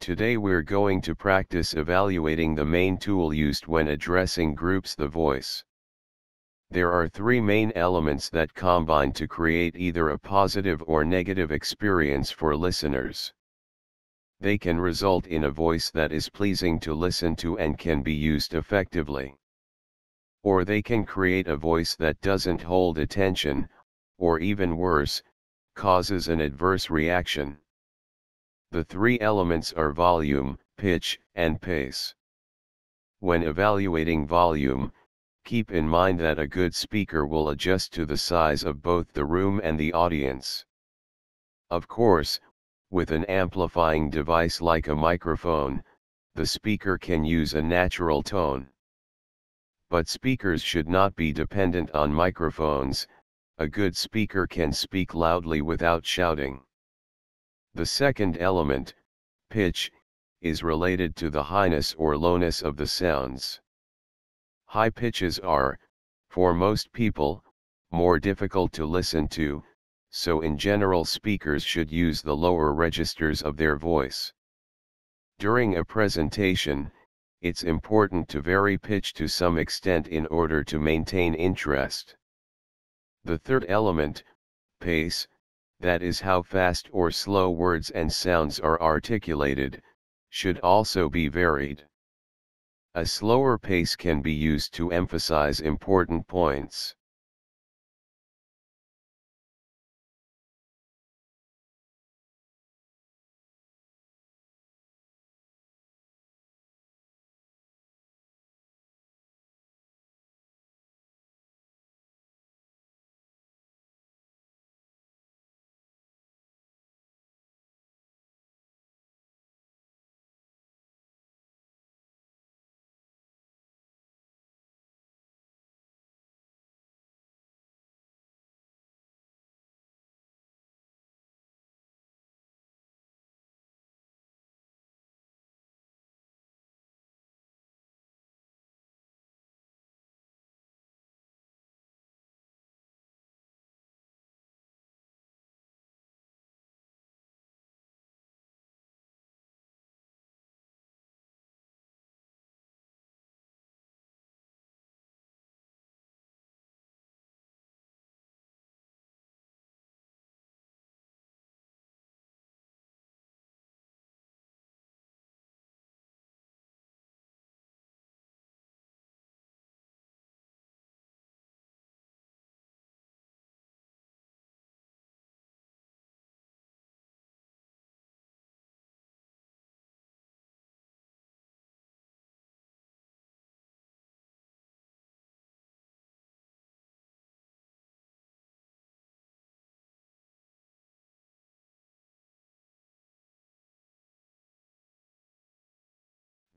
Today we're going to practice evaluating the main tool used when addressing groups the voice. There are three main elements that combine to create either a positive or negative experience for listeners. They can result in a voice that is pleasing to listen to and can be used effectively. Or they can create a voice that doesn't hold attention, or even worse, causes an adverse reaction. The three elements are volume, pitch, and pace. When evaluating volume, keep in mind that a good speaker will adjust to the size of both the room and the audience. Of course, with an amplifying device like a microphone, the speaker can use a natural tone. But speakers should not be dependent on microphones, a good speaker can speak loudly without shouting. The second element, pitch, is related to the highness or lowness of the sounds. High pitches are, for most people, more difficult to listen to, so in general speakers should use the lower registers of their voice. During a presentation, it's important to vary pitch to some extent in order to maintain interest. The third element, pace, that is how fast or slow words and sounds are articulated, should also be varied. A slower pace can be used to emphasize important points.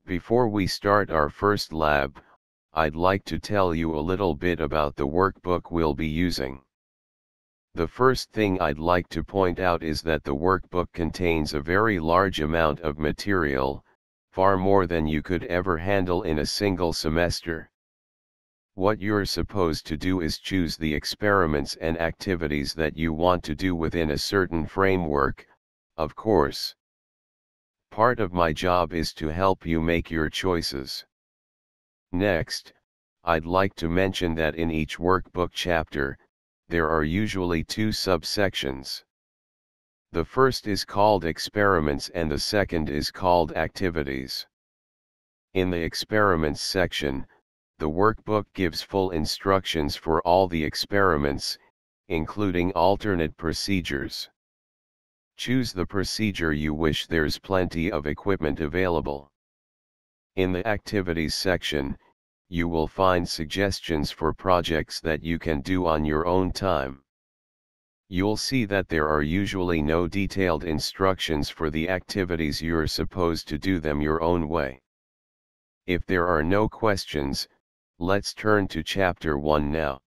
Before we start our first lab, I'd like to tell you a little bit about the workbook we'll be using. The first thing I'd like to point out is that the workbook contains a very large amount of material, far more than you could ever handle in a single semester. What you're supposed to do is choose the experiments and activities that you want to do within a certain framework, of course. Part of my job is to help you make your choices. Next, I'd like to mention that in each workbook chapter, there are usually two subsections. The first is called experiments and the second is called activities. In the experiments section, the workbook gives full instructions for all the experiments, including alternate procedures. Choose the procedure you wish there's plenty of equipment available. In the activities section, you will find suggestions for projects that you can do on your own time. You'll see that there are usually no detailed instructions for the activities you're supposed to do them your own way. If there are no questions, let's turn to chapter 1 now.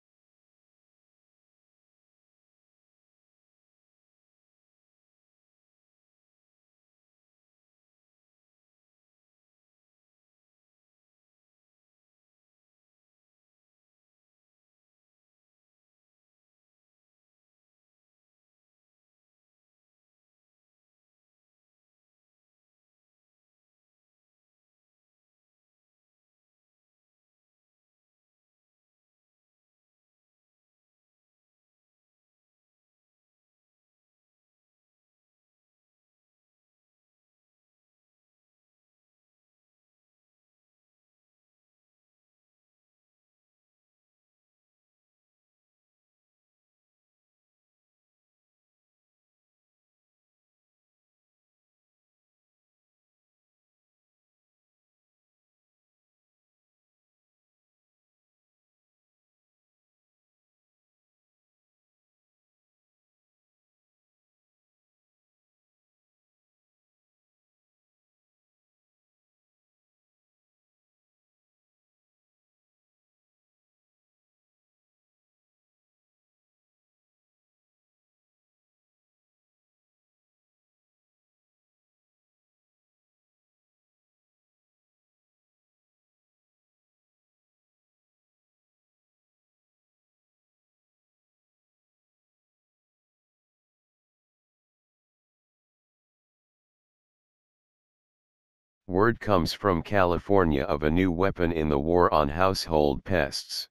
Word comes from California of a new weapon in the war on household pests.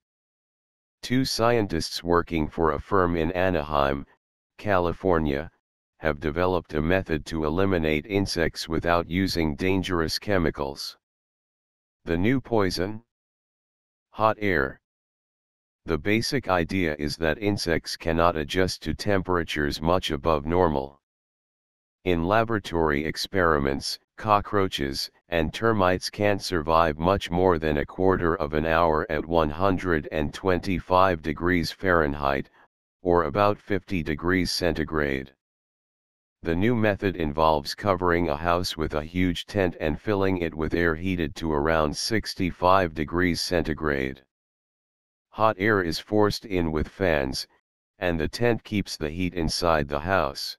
Two scientists working for a firm in Anaheim, California, have developed a method to eliminate insects without using dangerous chemicals. The new poison? Hot air. The basic idea is that insects cannot adjust to temperatures much above normal. In laboratory experiments, cockroaches and termites can't survive much more than a quarter of an hour at 125 degrees Fahrenheit, or about 50 degrees centigrade. The new method involves covering a house with a huge tent and filling it with air heated to around 65 degrees centigrade. Hot air is forced in with fans, and the tent keeps the heat inside the house.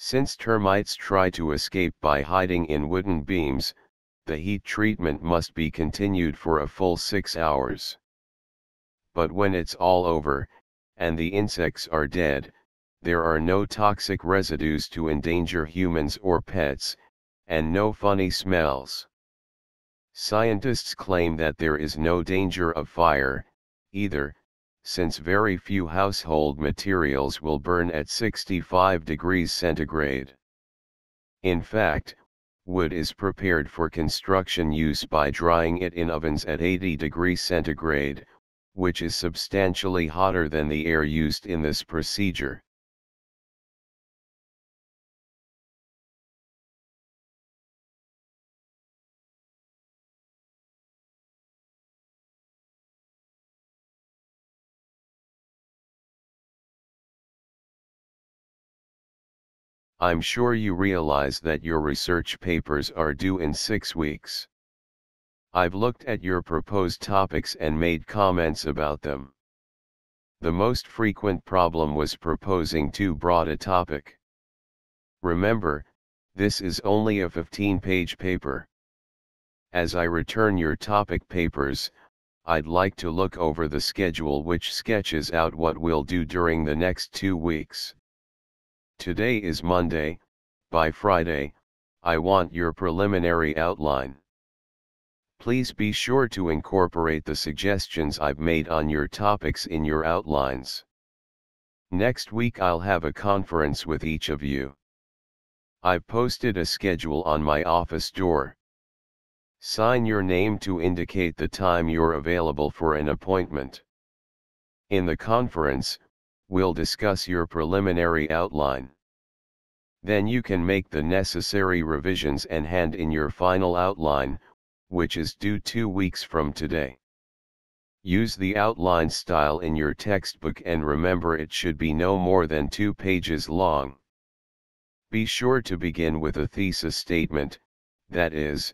Since termites try to escape by hiding in wooden beams, the heat treatment must be continued for a full six hours. But when it's all over, and the insects are dead, there are no toxic residues to endanger humans or pets, and no funny smells. Scientists claim that there is no danger of fire, either, since very few household materials will burn at 65 degrees centigrade. In fact, wood is prepared for construction use by drying it in ovens at 80 degrees centigrade, which is substantially hotter than the air used in this procedure. I'm sure you realize that your research papers are due in six weeks. I've looked at your proposed topics and made comments about them. The most frequent problem was proposing too broad a topic. Remember, this is only a 15-page paper. As I return your topic papers, I'd like to look over the schedule which sketches out what we'll do during the next two weeks. Today is Monday, by Friday, I want your preliminary outline. Please be sure to incorporate the suggestions I've made on your topics in your outlines. Next week I'll have a conference with each of you. I've posted a schedule on my office door. Sign your name to indicate the time you're available for an appointment. In the conference, we'll discuss your preliminary outline. Then you can make the necessary revisions and hand in your final outline, which is due two weeks from today. Use the outline style in your textbook and remember it should be no more than two pages long. Be sure to begin with a thesis statement, that is,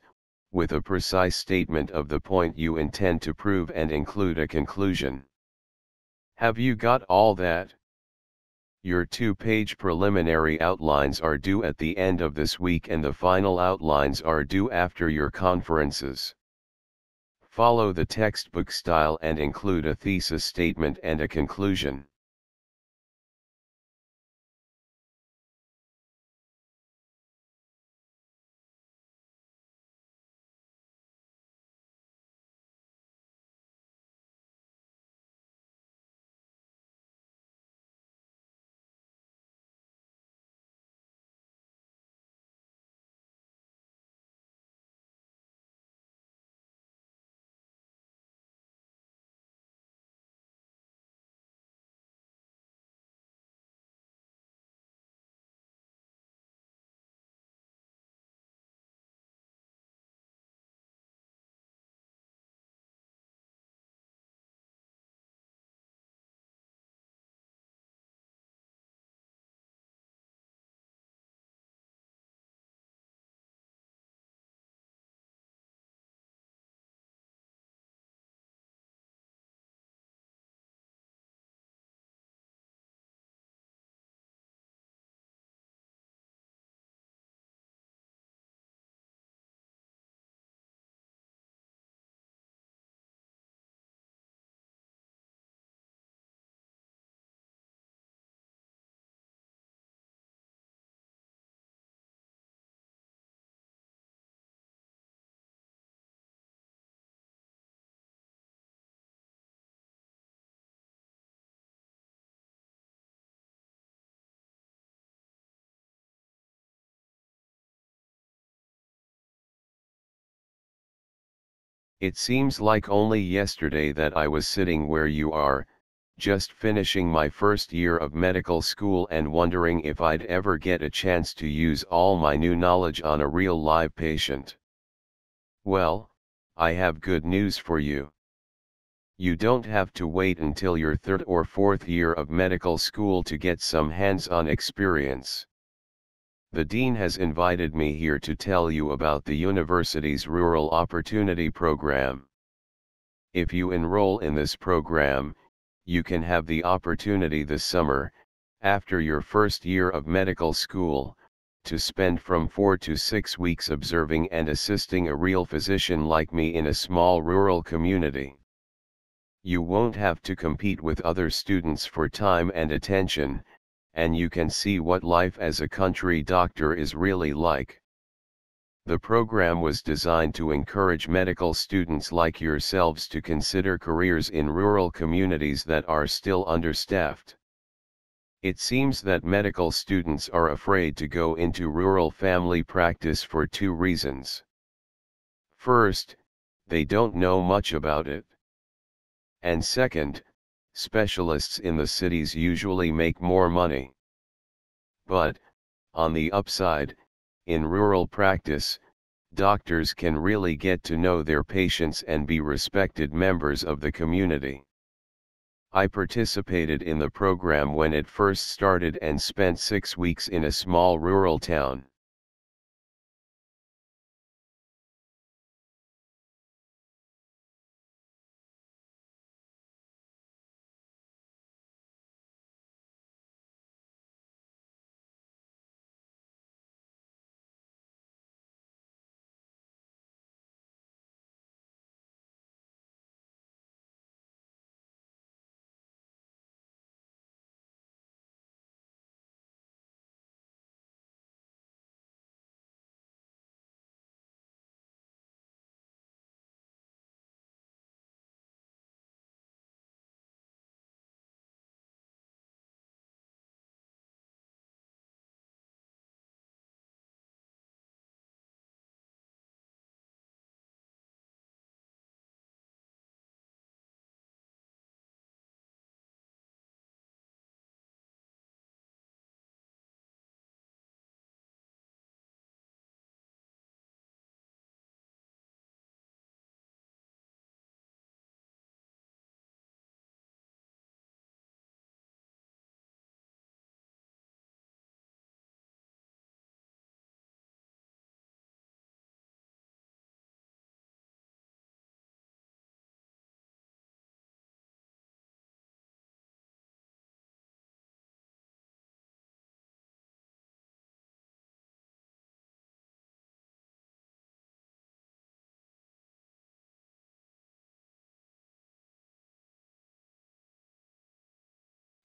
with a precise statement of the point you intend to prove and include a conclusion. Have you got all that? Your two-page preliminary outlines are due at the end of this week and the final outlines are due after your conferences. Follow the textbook style and include a thesis statement and a conclusion. It seems like only yesterday that I was sitting where you are, just finishing my first year of medical school and wondering if I'd ever get a chance to use all my new knowledge on a real live patient. Well, I have good news for you. You don't have to wait until your third or fourth year of medical school to get some hands-on experience. The Dean has invited me here to tell you about the university's Rural Opportunity Program. If you enroll in this program, you can have the opportunity this summer, after your first year of medical school, to spend from four to six weeks observing and assisting a real physician like me in a small rural community. You won't have to compete with other students for time and attention, and you can see what life as a country doctor is really like. The program was designed to encourage medical students like yourselves to consider careers in rural communities that are still understaffed. It seems that medical students are afraid to go into rural family practice for two reasons. First, they don't know much about it. And second, specialists in the cities usually make more money. But, on the upside, in rural practice, doctors can really get to know their patients and be respected members of the community. I participated in the program when it first started and spent six weeks in a small rural town.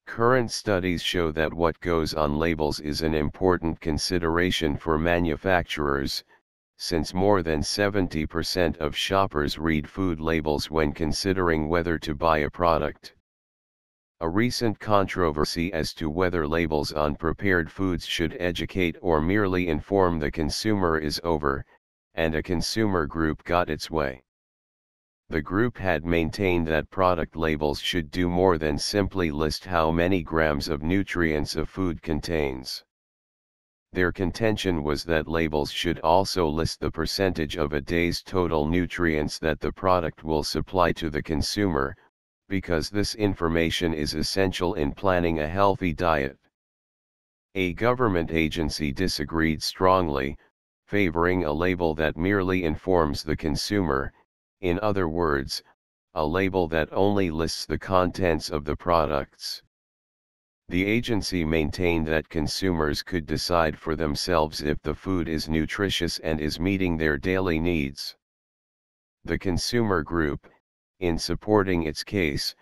Current studies show that what goes on labels is an important consideration for manufacturers, since more than 70% of shoppers read food labels when considering whether to buy a product. A recent controversy as to whether labels on prepared foods should educate or merely inform the consumer is over, and a consumer group got its way. The group had maintained that product labels should do more than simply list how many grams of nutrients a food contains. Their contention was that labels should also list the percentage of a day's total nutrients that the product will supply to the consumer, because this information is essential in planning a healthy diet. A government agency disagreed strongly, favoring a label that merely informs the consumer, in other words, a label that only lists the contents of the products. The agency maintained that consumers could decide for themselves if the food is nutritious and is meeting their daily needs. The consumer group, in supporting its case,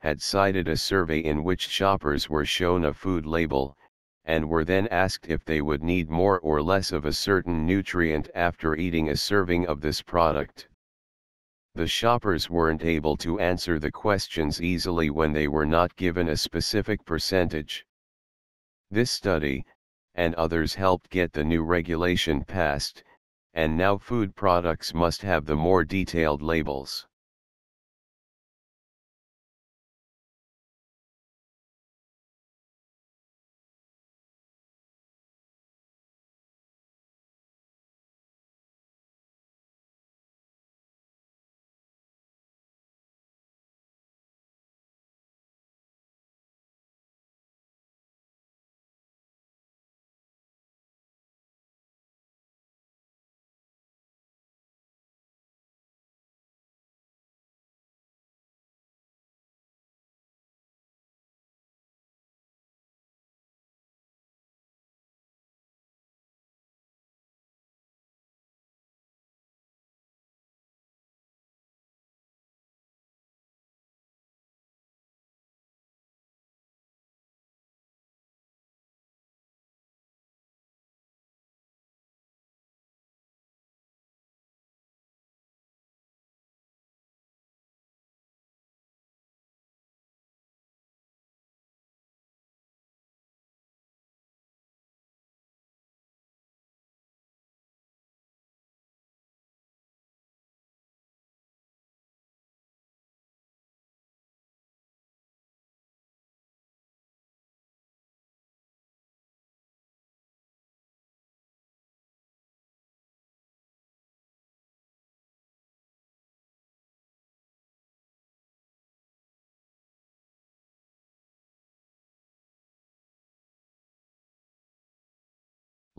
had cited a survey in which shoppers were shown a food label, and were then asked if they would need more or less of a certain nutrient after eating a serving of this product. The shoppers weren't able to answer the questions easily when they were not given a specific percentage. This study, and others helped get the new regulation passed, and now food products must have the more detailed labels.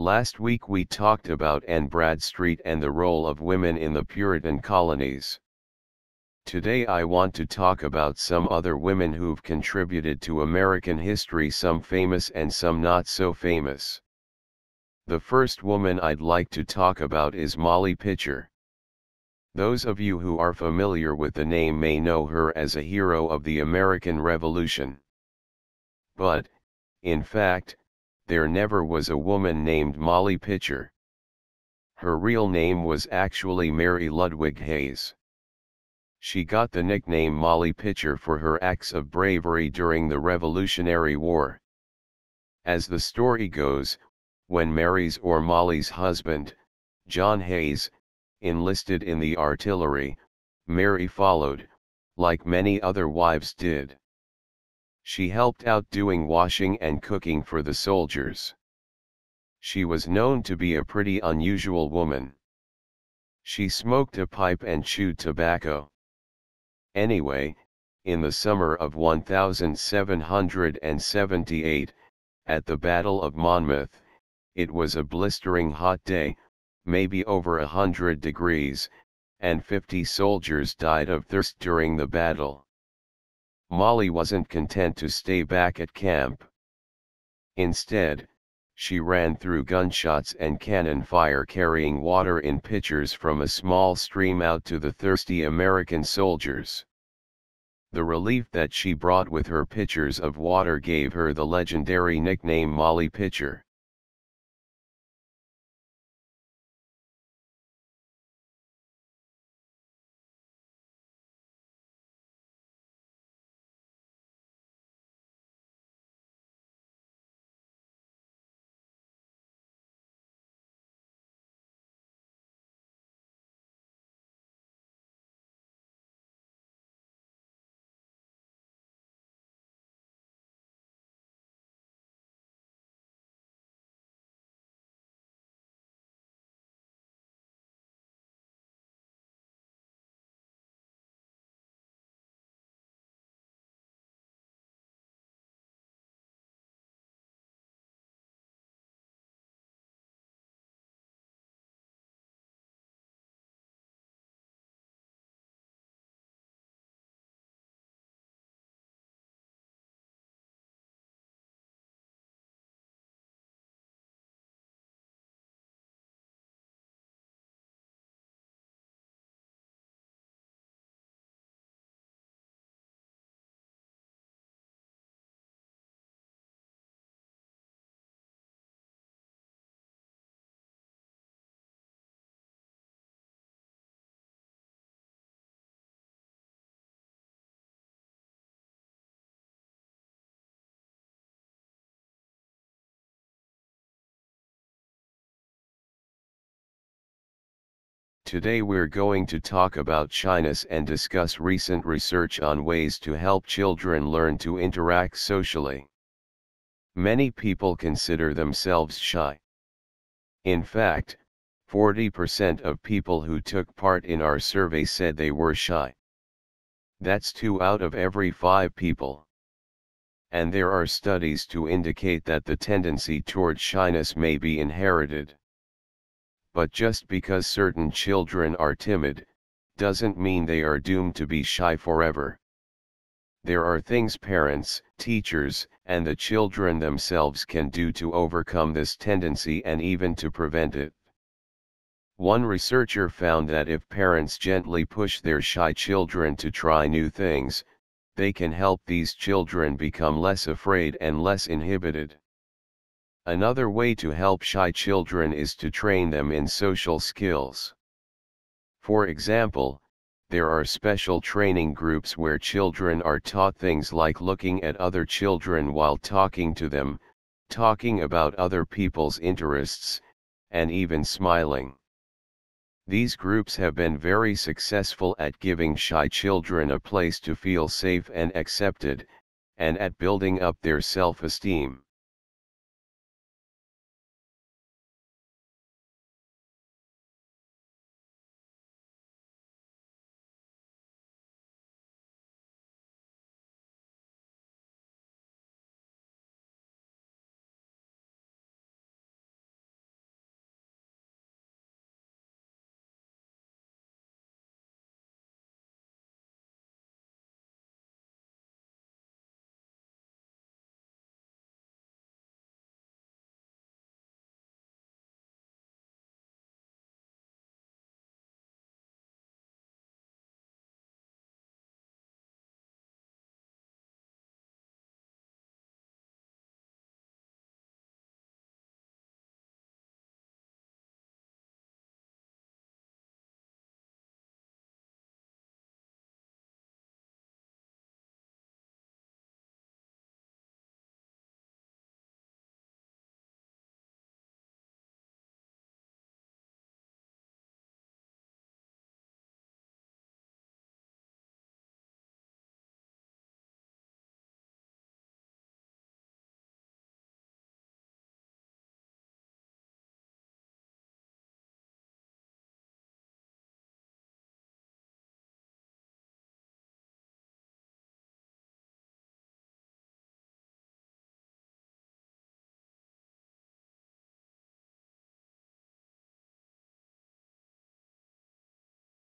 Last week we talked about Anne Bradstreet and the role of women in the Puritan colonies. Today I want to talk about some other women who've contributed to American history some famous and some not so famous. The first woman I'd like to talk about is Molly Pitcher. Those of you who are familiar with the name may know her as a hero of the American Revolution. But, in fact, there never was a woman named Molly Pitcher. Her real name was actually Mary Ludwig Hayes. She got the nickname Molly Pitcher for her acts of bravery during the Revolutionary War. As the story goes, when Mary's or Molly's husband, John Hayes, enlisted in the artillery, Mary followed, like many other wives did. She helped out doing washing and cooking for the soldiers. She was known to be a pretty unusual woman. She smoked a pipe and chewed tobacco. Anyway, in the summer of 1778, at the Battle of Monmouth, it was a blistering hot day, maybe over a hundred degrees, and 50 soldiers died of thirst during the battle. Molly wasn't content to stay back at camp. Instead, she ran through gunshots and cannon fire carrying water in pitchers from a small stream out to the thirsty American soldiers. The relief that she brought with her pitchers of water gave her the legendary nickname Molly Pitcher. Today we're going to talk about shyness and discuss recent research on ways to help children learn to interact socially. Many people consider themselves shy. In fact, 40% of people who took part in our survey said they were shy. That's 2 out of every 5 people. And there are studies to indicate that the tendency toward shyness may be inherited. But just because certain children are timid, doesn't mean they are doomed to be shy forever. There are things parents, teachers, and the children themselves can do to overcome this tendency and even to prevent it. One researcher found that if parents gently push their shy children to try new things, they can help these children become less afraid and less inhibited. Another way to help shy children is to train them in social skills. For example, there are special training groups where children are taught things like looking at other children while talking to them, talking about other people's interests, and even smiling. These groups have been very successful at giving shy children a place to feel safe and accepted, and at building up their self-esteem.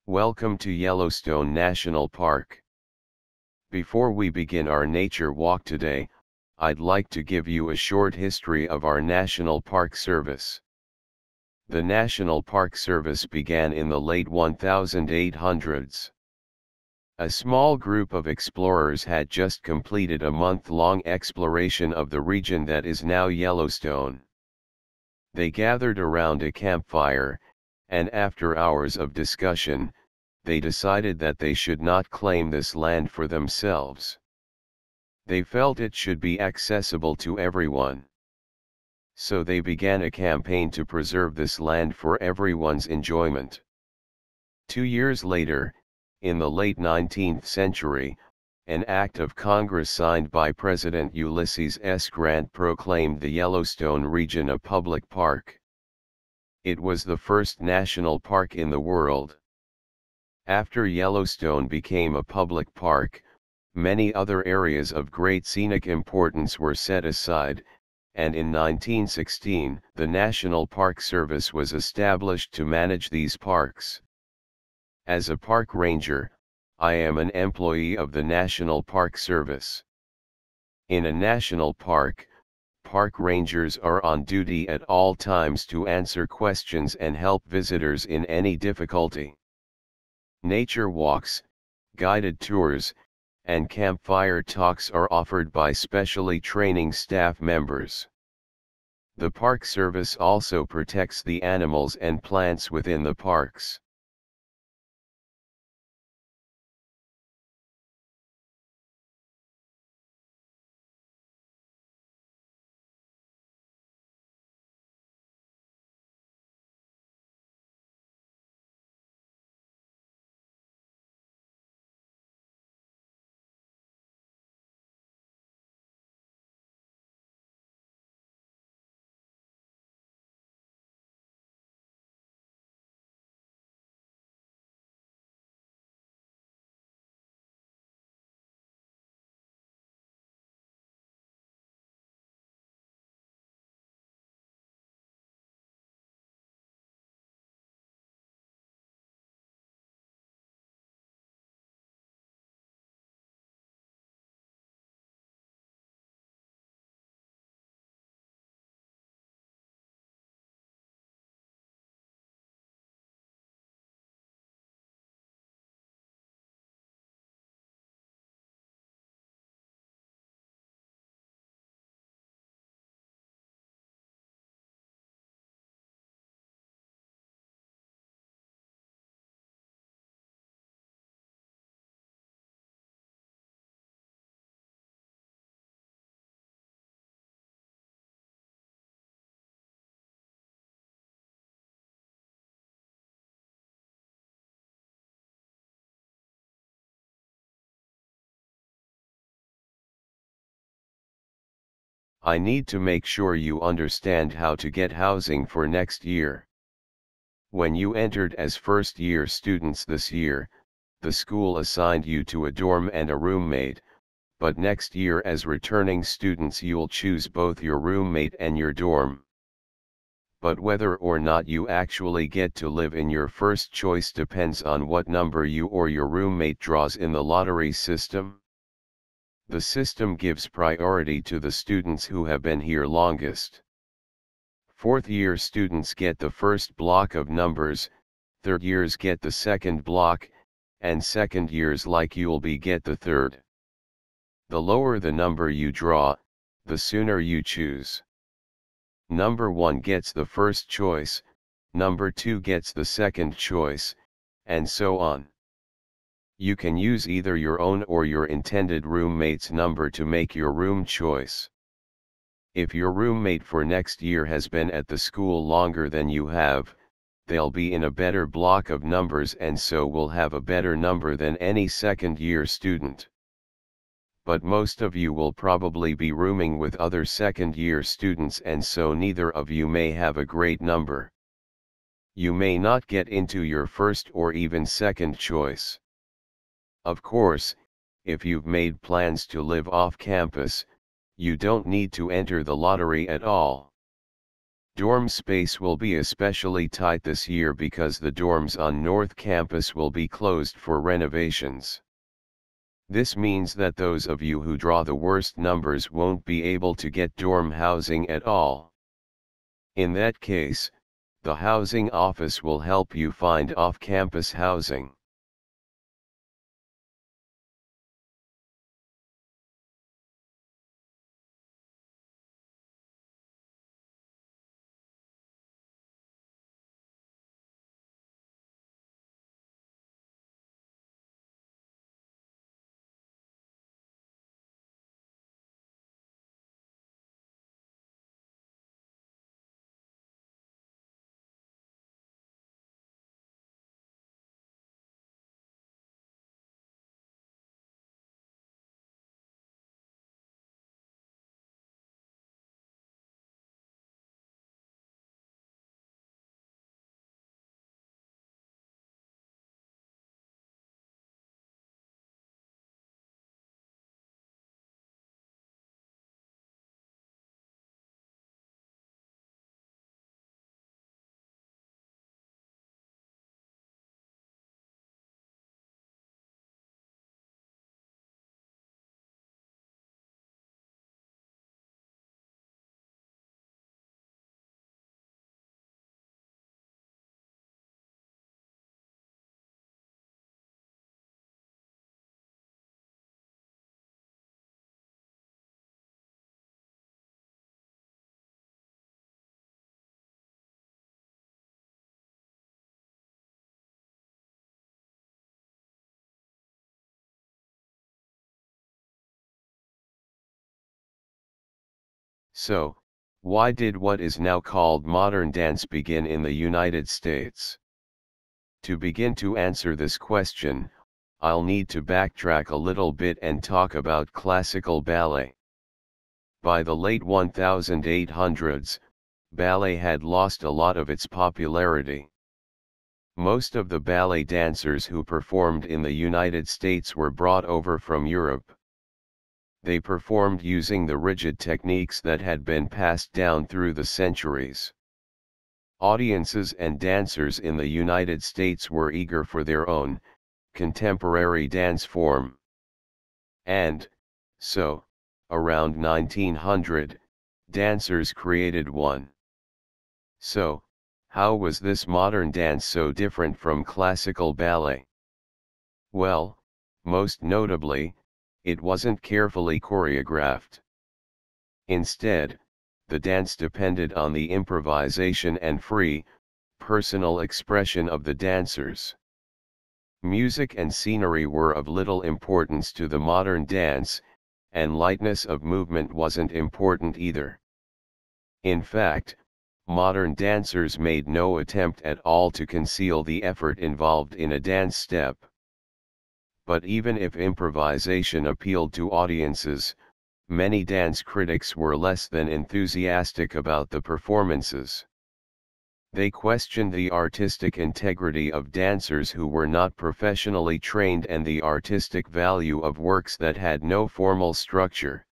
Welcome to Yellowstone National Park. Before we begin our nature walk today, I'd like to give you a short history of our National Park Service. The National Park Service began in the late 1800s. A small group of explorers had just completed a month-long exploration of the region that is now Yellowstone. They gathered around a campfire, and after hours of discussion, they decided that they should not claim this land for themselves. They felt it should be accessible to everyone. So they began a campaign to preserve this land for everyone's enjoyment. Two years later, in the late 19th century, an act of Congress signed by President Ulysses S. Grant proclaimed the Yellowstone region a public park. It was the first national park in the world. After Yellowstone became a public park, many other areas of great scenic importance were set aside, and in 1916 the National Park Service was established to manage these parks. As a park ranger, I am an employee of the National Park Service. In a national park, park rangers are on duty at all times to answer questions and help visitors in any difficulty. Nature walks, guided tours, and campfire talks are offered by specially training staff members. The Park Service also protects the animals and plants within the parks. I need to make sure you understand how to get housing for next year. When you entered as first year students this year, the school assigned you to a dorm and a roommate, but next year as returning students you'll choose both your roommate and your dorm. But whether or not you actually get to live in your first choice depends on what number you or your roommate draws in the lottery system. The system gives priority to the students who have been here longest. Fourth year students get the first block of numbers, third years get the second block, and second years like you'll be get the third. The lower the number you draw, the sooner you choose. Number 1 gets the first choice, number 2 gets the second choice, and so on. You can use either your own or your intended roommate's number to make your room choice. If your roommate for next year has been at the school longer than you have, they'll be in a better block of numbers and so will have a better number than any second year student. But most of you will probably be rooming with other second year students and so neither of you may have a great number. You may not get into your first or even second choice. Of course, if you've made plans to live off campus, you don't need to enter the lottery at all. Dorm space will be especially tight this year because the dorms on North Campus will be closed for renovations. This means that those of you who draw the worst numbers won't be able to get dorm housing at all. In that case, the housing office will help you find off-campus housing. So, why did what is now called modern dance begin in the United States? To begin to answer this question, I'll need to backtrack a little bit and talk about classical ballet. By the late 1800s, ballet had lost a lot of its popularity. Most of the ballet dancers who performed in the United States were brought over from Europe they performed using the rigid techniques that had been passed down through the centuries. Audiences and dancers in the United States were eager for their own, contemporary dance form. And, so, around 1900, dancers created one. So, how was this modern dance so different from classical ballet? Well, most notably, it wasn't carefully choreographed. Instead, the dance depended on the improvisation and free, personal expression of the dancers. Music and scenery were of little importance to the modern dance, and lightness of movement wasn't important either. In fact, modern dancers made no attempt at all to conceal the effort involved in a dance step. But even if improvisation appealed to audiences, many dance critics were less than enthusiastic about the performances. They questioned the artistic integrity of dancers who were not professionally trained and the artistic value of works that had no formal structure.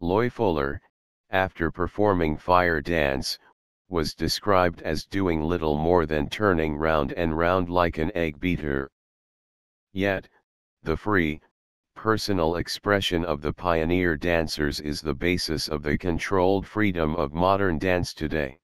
Loie Fuller, after performing Fire Dance, was described as doing little more than turning round and round like an egg beater. Yet, the free, personal expression of the pioneer dancers is the basis of the controlled freedom of modern dance today.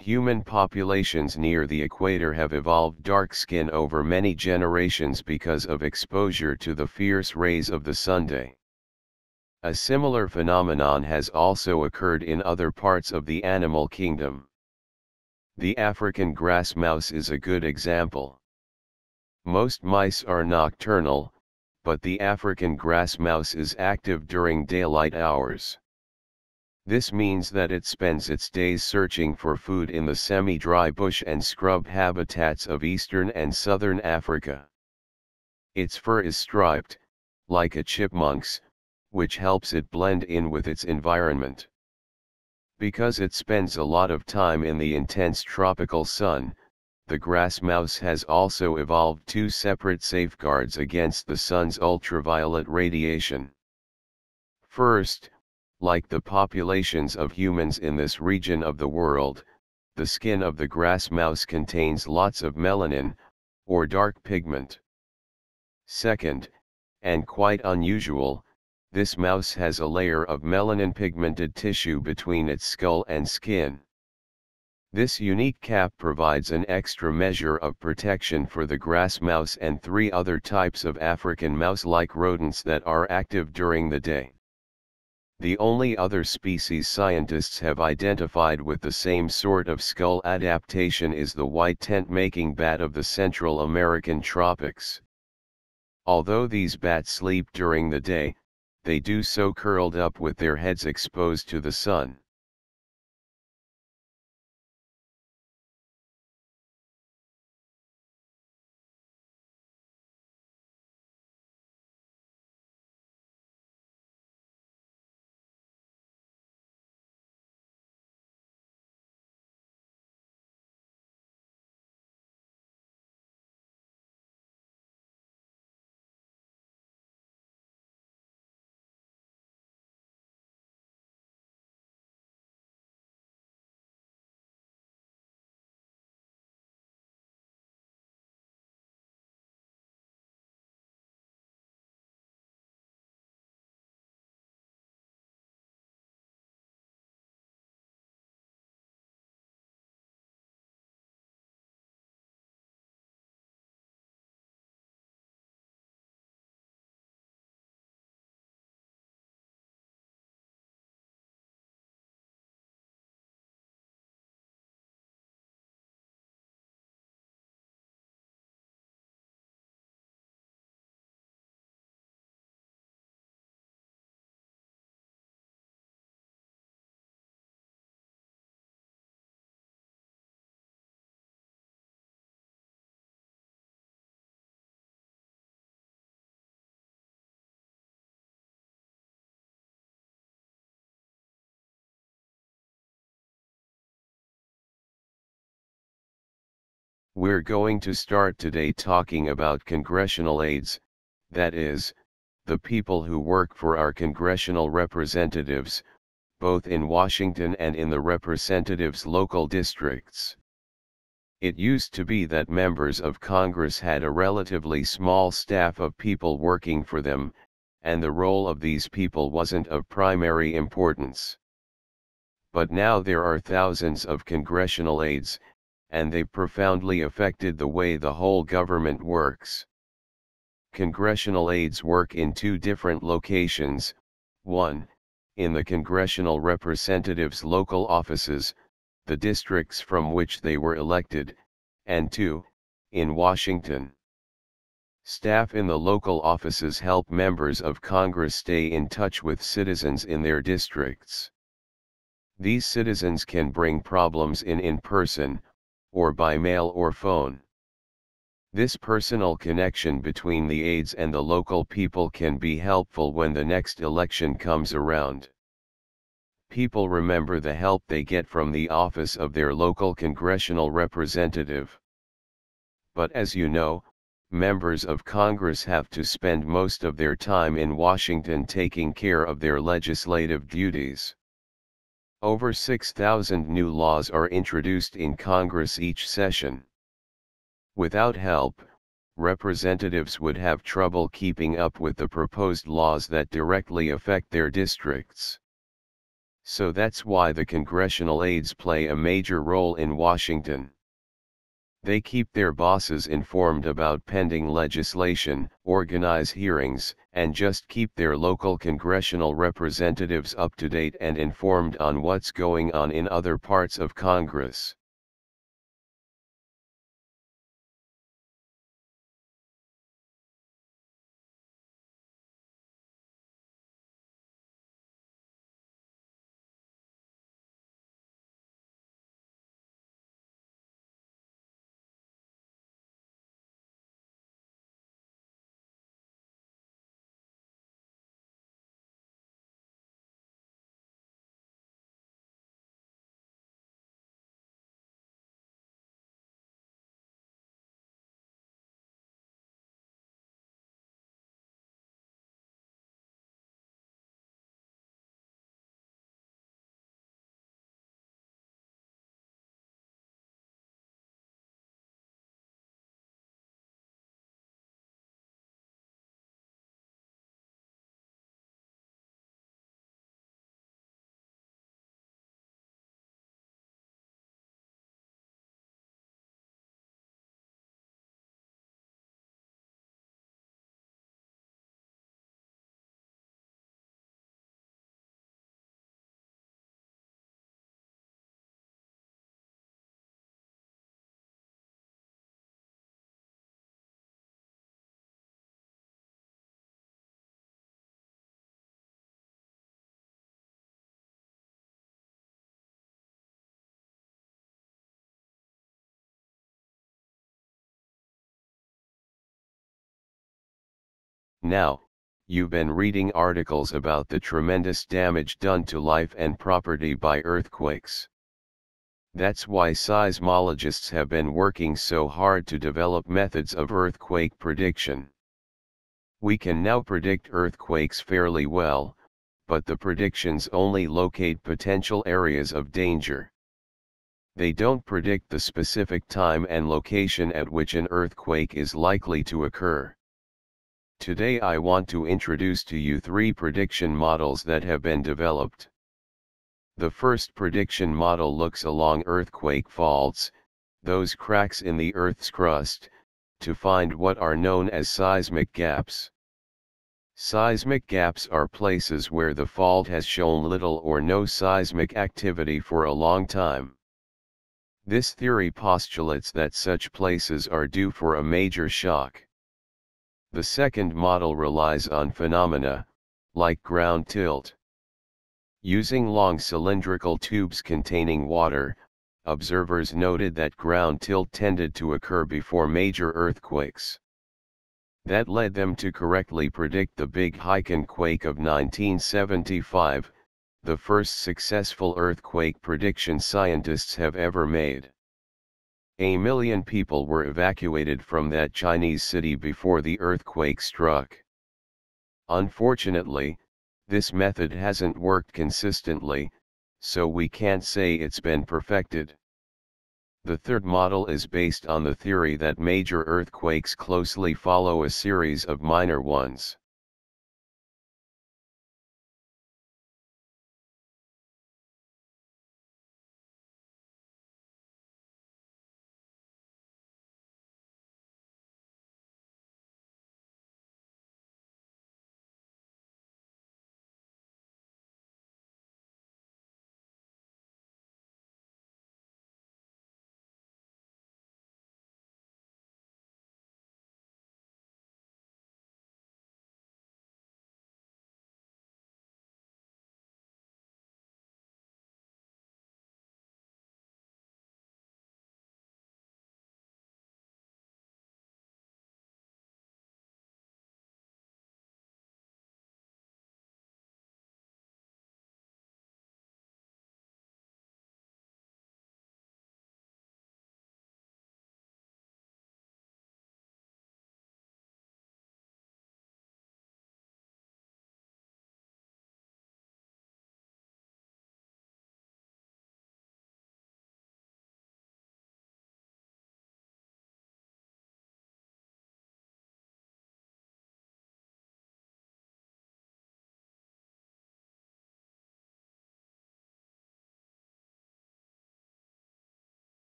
Human populations near the equator have evolved dark skin over many generations because of exposure to the fierce rays of the sunday. A similar phenomenon has also occurred in other parts of the animal kingdom. The African grass mouse is a good example. Most mice are nocturnal, but the African grass mouse is active during daylight hours. This means that it spends its days searching for food in the semi-dry bush and scrub habitats of eastern and southern Africa. Its fur is striped, like a chipmunk's, which helps it blend in with its environment. Because it spends a lot of time in the intense tropical sun, the grass mouse has also evolved two separate safeguards against the sun's ultraviolet radiation. First, like the populations of humans in this region of the world, the skin of the grass mouse contains lots of melanin, or dark pigment. Second, and quite unusual, this mouse has a layer of melanin pigmented tissue between its skull and skin. This unique cap provides an extra measure of protection for the grass mouse and three other types of African mouse-like rodents that are active during the day. The only other species scientists have identified with the same sort of skull adaptation is the white tent-making bat of the Central American tropics. Although these bats sleep during the day, they do so curled up with their heads exposed to the sun. We're going to start today talking about congressional aides, that is, the people who work for our congressional representatives, both in Washington and in the representatives' local districts. It used to be that members of Congress had a relatively small staff of people working for them, and the role of these people wasn't of primary importance. But now there are thousands of congressional aides, and they've profoundly affected the way the whole government works. Congressional aides work in two different locations, 1. In the congressional representatives' local offices, the districts from which they were elected, and 2. In Washington. Staff in the local offices help members of Congress stay in touch with citizens in their districts. These citizens can bring problems in in person, or by mail or phone. This personal connection between the aides and the local people can be helpful when the next election comes around. People remember the help they get from the office of their local congressional representative. But as you know, members of Congress have to spend most of their time in Washington taking care of their legislative duties. Over 6,000 new laws are introduced in Congress each session. Without help, representatives would have trouble keeping up with the proposed laws that directly affect their districts. So that's why the congressional aides play a major role in Washington. They keep their bosses informed about pending legislation, organize hearings, and just keep their local congressional representatives up to date and informed on what's going on in other parts of Congress. Now, you've been reading articles about the tremendous damage done to life and property by earthquakes. That's why seismologists have been working so hard to develop methods of earthquake prediction. We can now predict earthquakes fairly well, but the predictions only locate potential areas of danger. They don't predict the specific time and location at which an earthquake is likely to occur. Today I want to introduce to you three prediction models that have been developed. The first prediction model looks along earthquake faults, those cracks in the Earth's crust, to find what are known as seismic gaps. Seismic gaps are places where the fault has shown little or no seismic activity for a long time. This theory postulates that such places are due for a major shock. The second model relies on phenomena, like ground tilt. Using long cylindrical tubes containing water, observers noted that ground tilt tended to occur before major earthquakes. That led them to correctly predict the Big Haicheng quake of 1975, the first successful earthquake prediction scientists have ever made. A million people were evacuated from that Chinese city before the earthquake struck. Unfortunately, this method hasn't worked consistently, so we can't say it's been perfected. The third model is based on the theory that major earthquakes closely follow a series of minor ones.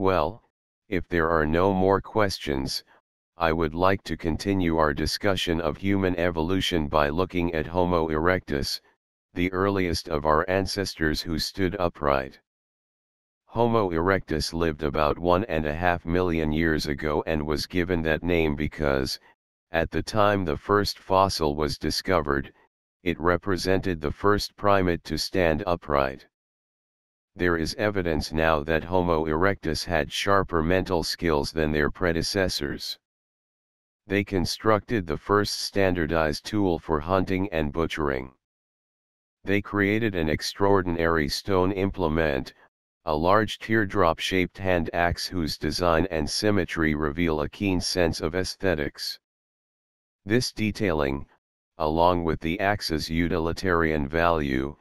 Well, if there are no more questions, I would like to continue our discussion of human evolution by looking at Homo erectus, the earliest of our ancestors who stood upright. Homo erectus lived about one and a half million years ago and was given that name because, at the time the first fossil was discovered, it represented the first primate to stand upright there is evidence now that Homo erectus had sharper mental skills than their predecessors. They constructed the first standardized tool for hunting and butchering. They created an extraordinary stone implement, a large teardrop-shaped hand axe whose design and symmetry reveal a keen sense of aesthetics. This detailing, along with the axe's utilitarian value,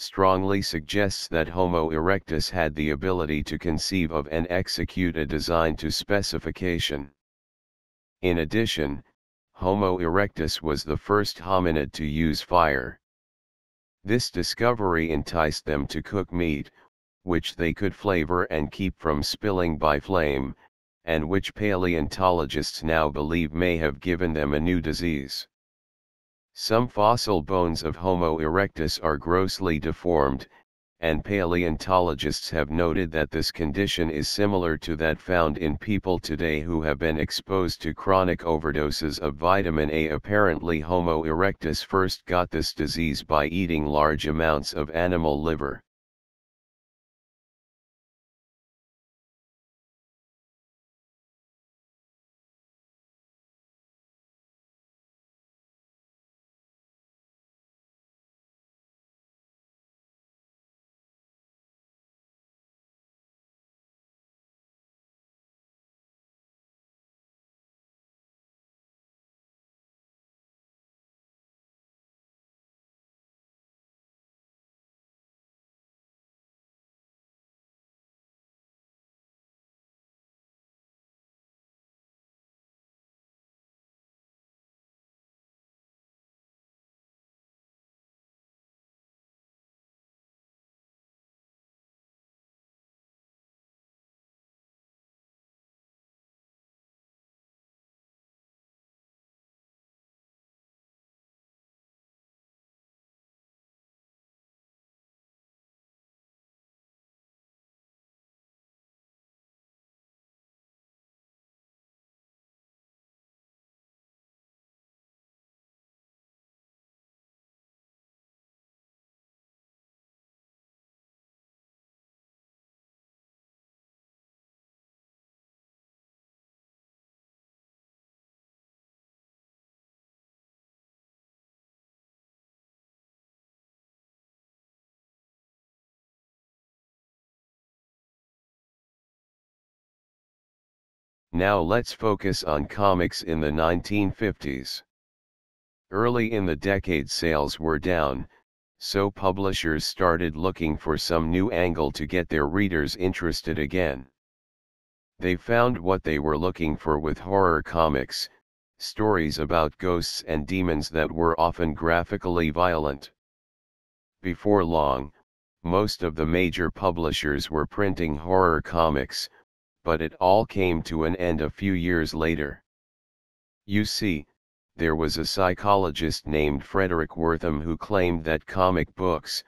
strongly suggests that Homo erectus had the ability to conceive of and execute a design to specification. In addition, Homo erectus was the first hominid to use fire. This discovery enticed them to cook meat, which they could flavor and keep from spilling by flame, and which paleontologists now believe may have given them a new disease. Some fossil bones of Homo erectus are grossly deformed, and paleontologists have noted that this condition is similar to that found in people today who have been exposed to chronic overdoses of vitamin A. Apparently Homo erectus first got this disease by eating large amounts of animal liver. Now let's focus on comics in the 1950s. Early in the decade sales were down, so publishers started looking for some new angle to get their readers interested again. They found what they were looking for with horror comics, stories about ghosts and demons that were often graphically violent. Before long, most of the major publishers were printing horror comics, but it all came to an end a few years later. You see, there was a psychologist named Fredric Wertham who claimed that comic books,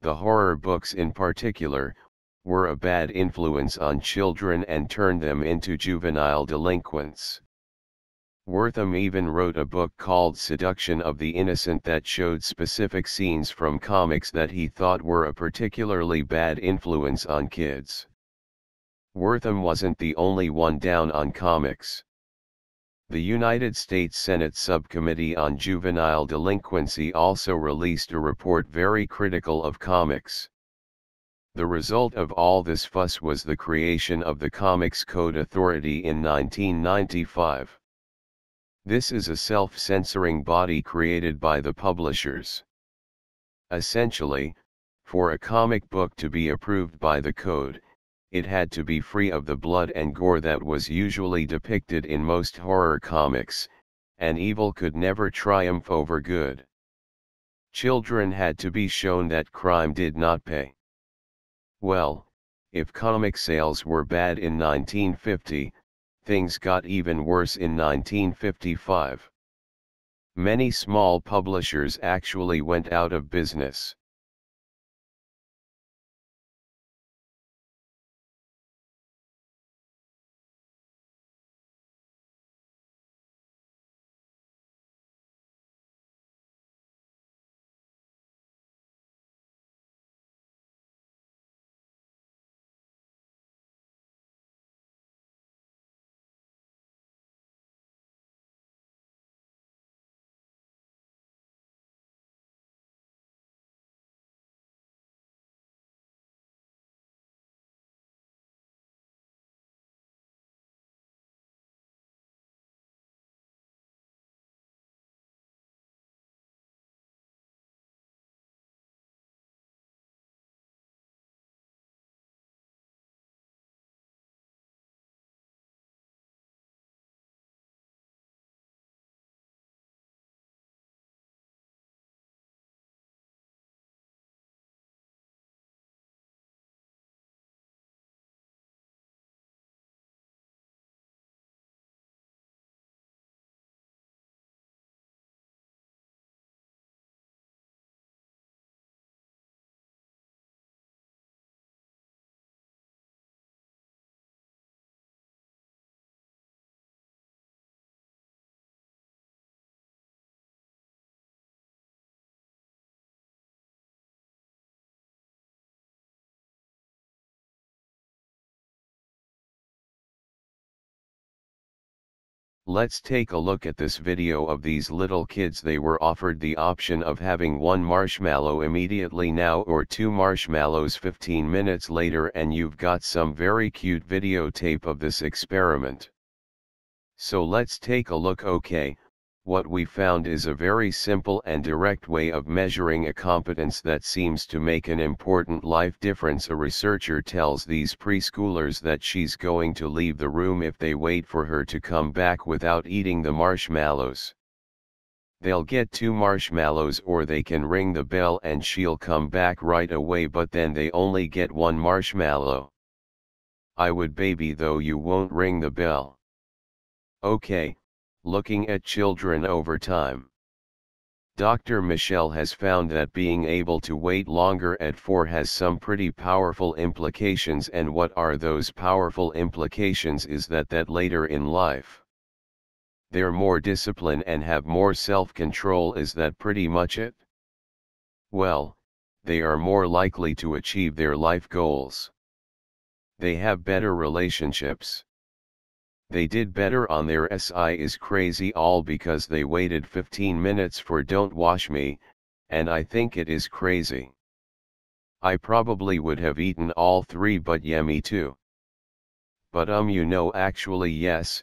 the horror books in particular, were a bad influence on children and turned them into juvenile delinquents. Wertham even wrote a book called Seduction of the Innocent that showed specific scenes from comics that he thought were a particularly bad influence on kids. Wertham wasn't the only one down on comics. The United States Senate Subcommittee on Juvenile Delinquency also released a report very critical of comics. The result of all this fuss was the creation of the Comics Code Authority in 1995. This is a self-censoring body created by the publishers. Essentially, for a comic book to be approved by the code, it had to be free of the blood and gore that was usually depicted in most horror comics, and evil could never triumph over good. Children had to be shown that crime did not pay. Well, if comic sales were bad in 1950, things got even worse in 1955. Many small publishers actually went out of business. Let's take a look at this video of these little kids they were offered the option of having one marshmallow immediately now or two marshmallows 15 minutes later and you've got some very cute videotape of this experiment. So let's take a look okay, what we found is a very simple and direct way of measuring a competence that seems to make an important life difference. A researcher tells these preschoolers that she's going to leave the room if they wait for her to come back without eating the marshmallows. They'll get two marshmallows or they can ring the bell and she'll come back right away but then they only get one marshmallow. I would baby though you won't ring the bell. Okay, Looking at children over time. Dr. Mischel has found that being able to wait longer at 4 has some pretty powerful implications and what are those powerful implications is that that later in life. They're more disciplined and have more self-control is that pretty much it? Well, they are more likely to achieve their life goals. They have better relationships. They did better on their SI is crazy all because they waited 15 minutes for Don't Wash Me, and I think it is crazy. I probably would have eaten all three but me too. But um you know actually yes,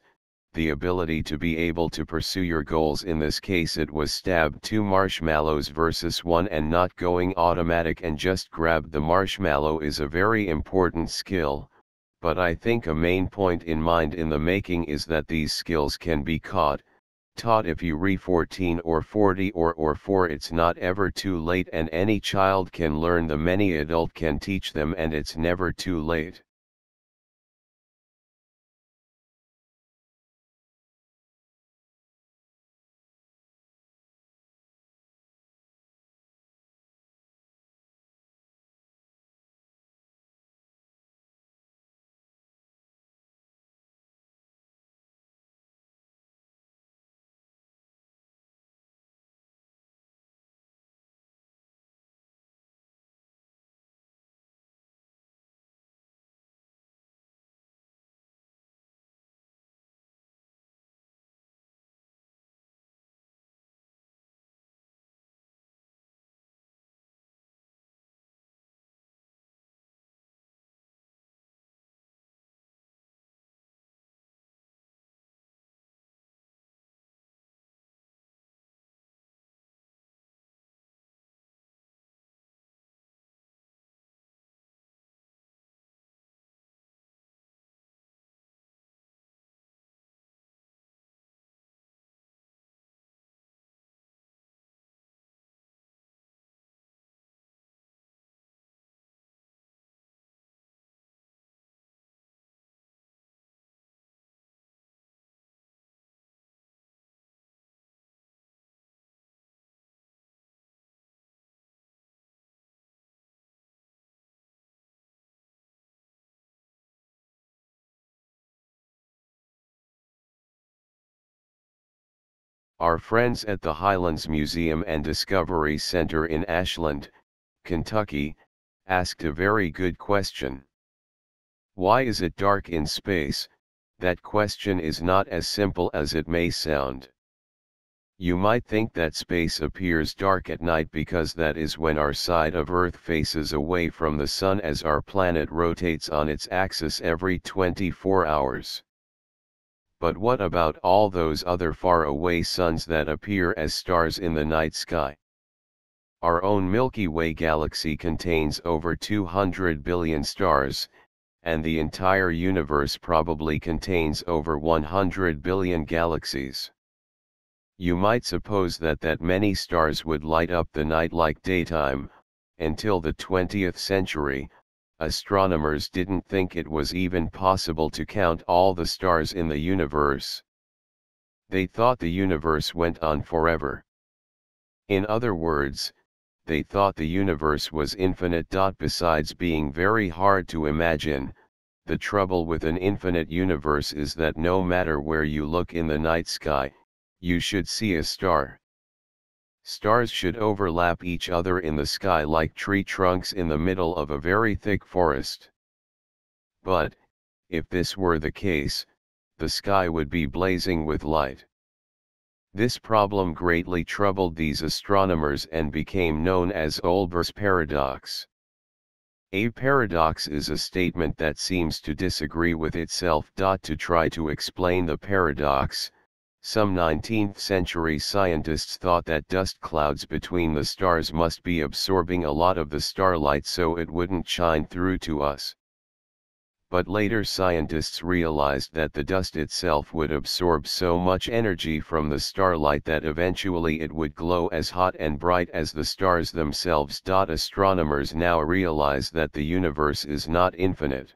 the ability to be able to pursue your goals in this case it was stab two marshmallows versus one and not going automatic and just grab the marshmallow is a very important skill, but I think a main point in mind in the making is that these skills can be caught, taught if you re 14 or 40 or or 4 it's not ever too late and any child can learn the many adult can teach them and it's never too late. Our friends at the Highlands Museum and Discovery Center in Ashland, Kentucky, asked a very good question. Why is it dark in space? That question is not as simple as it may sound. You might think that space appears dark at night because that is when our side of Earth faces away from the Sun as our planet rotates on its axis every 24 hours. But what about all those other far-away suns that appear as stars in the night sky? Our own Milky Way galaxy contains over 200 billion stars, and the entire universe probably contains over 100 billion galaxies. You might suppose that that many stars would light up the night like daytime, until the 20th century, astronomers didn't think it was even possible to count all the stars in the universe. They thought the universe went on forever. In other words, they thought the universe was infinite. Besides being very hard to imagine, the trouble with an infinite universe is that no matter where you look in the night sky, you should see a star. Stars should overlap each other in the sky like tree trunks in the middle of a very thick forest. But, if this were the case, the sky would be blazing with light. This problem greatly troubled these astronomers and became known as Olbers' paradox. A paradox is a statement that seems to disagree with itself. To try to explain the paradox, some 19th century scientists thought that dust clouds between the stars must be absorbing a lot of the starlight so it wouldn't shine through to us. But later scientists realized that the dust itself would absorb so much energy from the starlight that eventually it would glow as hot and bright as the stars themselves. Astronomers now realize that the universe is not infinite.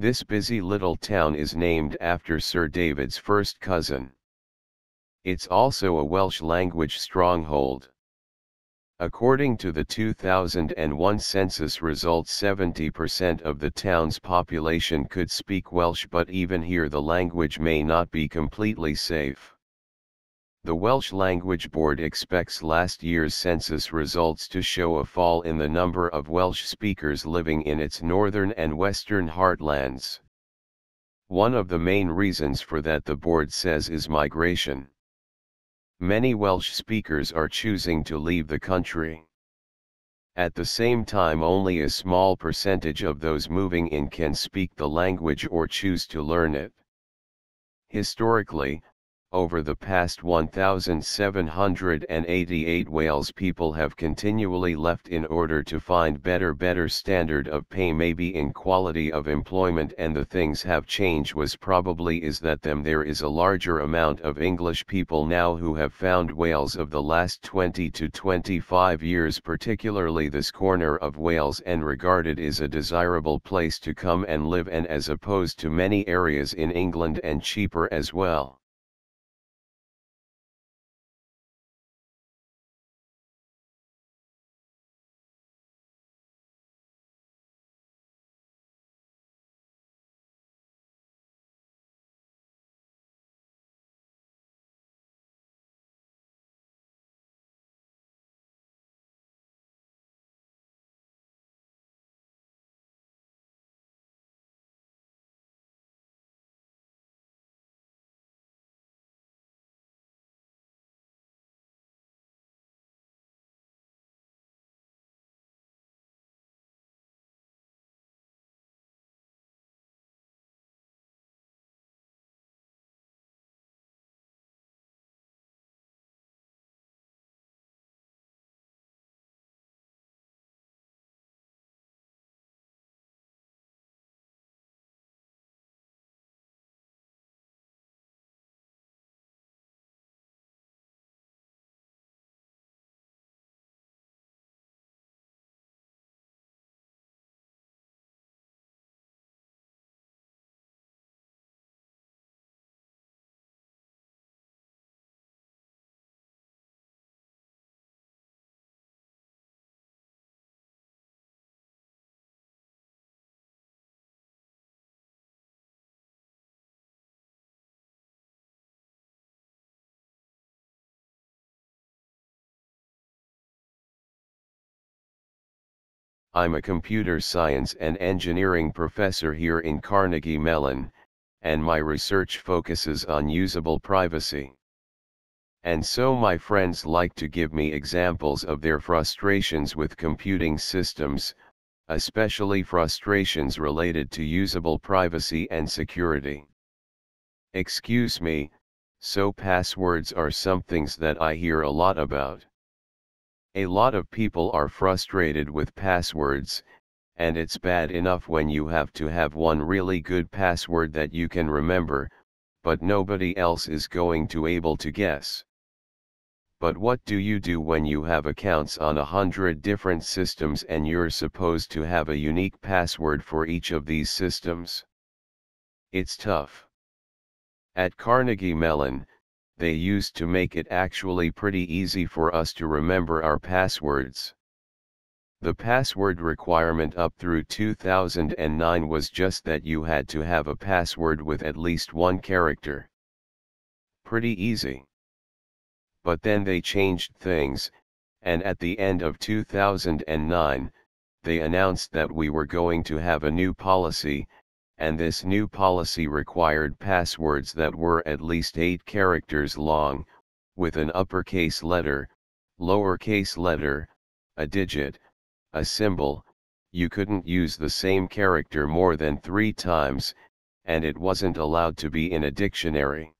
This busy little town is named after Sir David's first cousin. It's also a Welsh language stronghold. According to the 2001 census results 70% of the town's population could speak Welsh but even here the language may not be completely safe. The Welsh Language Board expects last year's census results to show a fall in the number of Welsh speakers living in its northern and western heartlands. One of the main reasons for that the board says is migration. Many Welsh speakers are choosing to leave the country. At the same time only a small percentage of those moving in can speak the language or choose to learn it. Historically, over the past 1,788 Wales people have continually left in order to find better better standard of pay maybe in quality of employment and the things have changed was probably is that them there is a larger amount of English people now who have found Wales of the last 20 to 25 years particularly this corner of Wales and regarded is a desirable place to come and live and as opposed to many areas in England and cheaper as well. I'm a computer science and engineering professor here in Carnegie Mellon, and my research focuses on usable privacy. And so my friends like to give me examples of their frustrations with computing systems, especially frustrations related to usable privacy and security. Excuse me, so passwords are somethings that I hear a lot about. A lot of people are frustrated with passwords, and it's bad enough when you have to have one really good password that you can remember, but nobody else is going to able to guess. But what do you do when you have accounts on a hundred different systems and you're supposed to have a unique password for each of these systems? It's tough. At Carnegie Mellon, they used to make it actually pretty easy for us to remember our passwords. The password requirement up through 2009 was just that you had to have a password with at least one character. Pretty easy. But then they changed things, and at the end of 2009, they announced that we were going to have a new policy, and this new policy required passwords that were at least 8 characters long, with an uppercase letter, lowercase letter, a digit, a symbol, you couldn't use the same character more than three times, and it wasn't allowed to be in a dictionary.